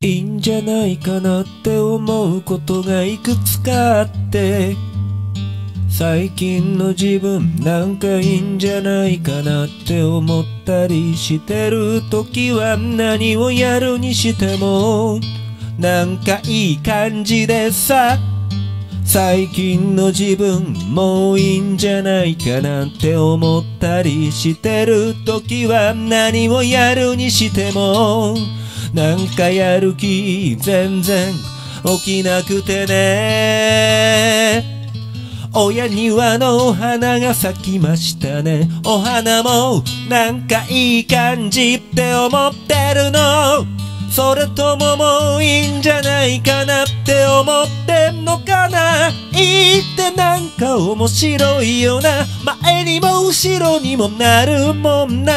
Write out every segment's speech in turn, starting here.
いいんじゃないかなって思うことがいくつかあって最近の自分なんかいいんじゃないかなって思ったりしてる時は何をやるにしてもなんかいい感じでさ最近の自分もういいんじゃないかなって思ったりしてる時は何をやるにしてもなんかやる気全然起きなくてね。親庭のお花が咲きましたね。お花もなんかいい感じって思ってるの。それとももういいんじゃないかなって思ってんのかな。いいってなんか面白いよな。前にも後ろにもなるもんな。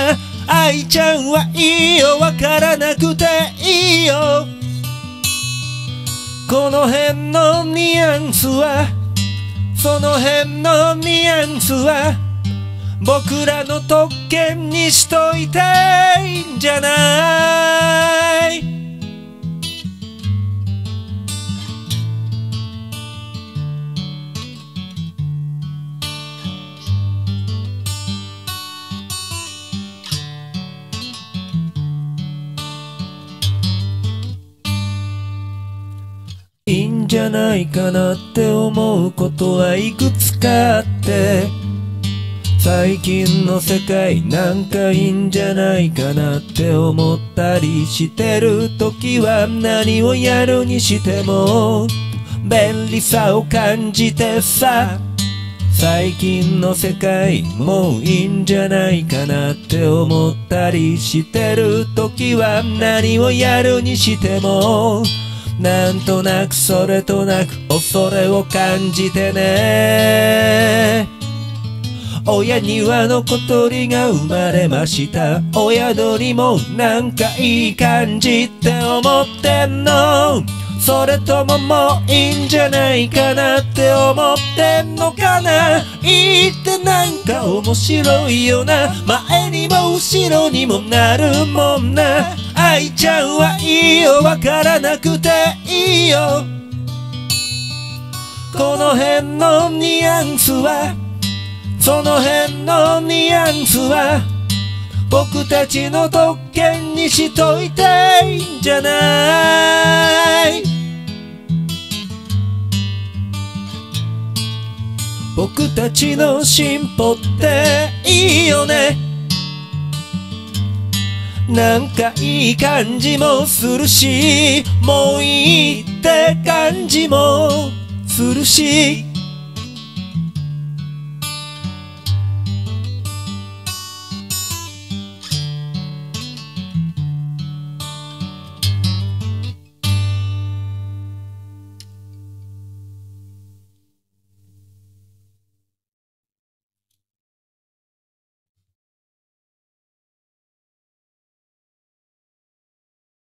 愛ちゃんはいいよ。わからくていいよ。この辺のニュアンスはその辺のニュアンスは僕らの特権にしといたいんじゃない？じゃないかなって思うことはいくつかあって最近の世界なんかいいんじゃないかなって思ったりしてる時は何をやるにしても便利さを感じてさ最近の世界もういいんじゃないかなって思ったりしてる時は何をやるにしてもなんとなくそれとなく恐れを感じてね。親庭の小鳥が生まれました。親鳥もなんかいい感じって思ってんの。それとももういいんじゃないかなって思ってんのかな。いいってなんか面白いよな。前にも後ろにもなるもんな。愛ちゃんはいいよ。わからなくていいよ。この辺のニュアンスはその辺のニュアンスは僕たちの特権にしといていいんじゃない。僕たちの進歩っていいよね。なんかいい感じもするしもういいって感じもするし。